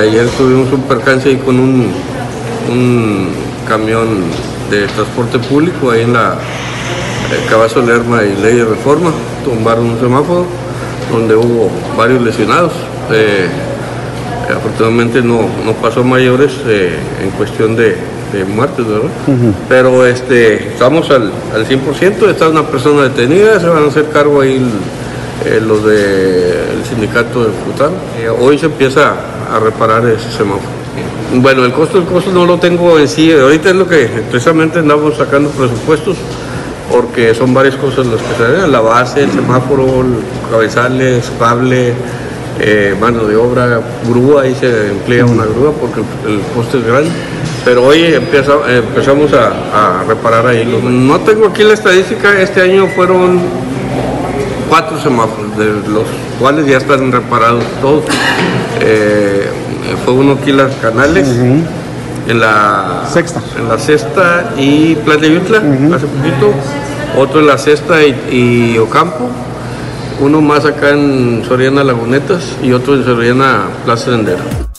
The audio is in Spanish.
Ayer tuvimos un percance ahí con un, un camión de transporte público ahí en la eh, Cabazo Lerma y Ley de Reforma. Tumbaron un semáforo donde hubo varios lesionados. Eh, afortunadamente no, no pasó mayores eh, en cuestión de, de muertes, ¿verdad? Pero este, estamos al, al 100%, está una persona detenida, se van a hacer cargo ahí el- eh, los del sindicato de Fután. Eh, hoy se empieza a reparar ese semáforo. Bueno, el costo, el costo no lo tengo en sí, ahorita es lo que precisamente andamos sacando presupuestos porque son varias cosas las que se dan, la base, el semáforo, cabezales, cable, eh, mano de obra, grúa, ahí se emplea una grúa porque el, costo es grande. Pero hoy empieza, empezamos a, a reparar ahí. No tengo aquí la estadística, este año fueron cuatro semáforos, de los cuales ya están reparados todos. Eh, fue uno aquí en las canales, en la Sexta. en la sexta y Plan de Yutla, hace poquito, otro en la sexta y, y Ocampo, uno más acá en Soriana Lagunetas y otro en Soriana Plaza Sendero.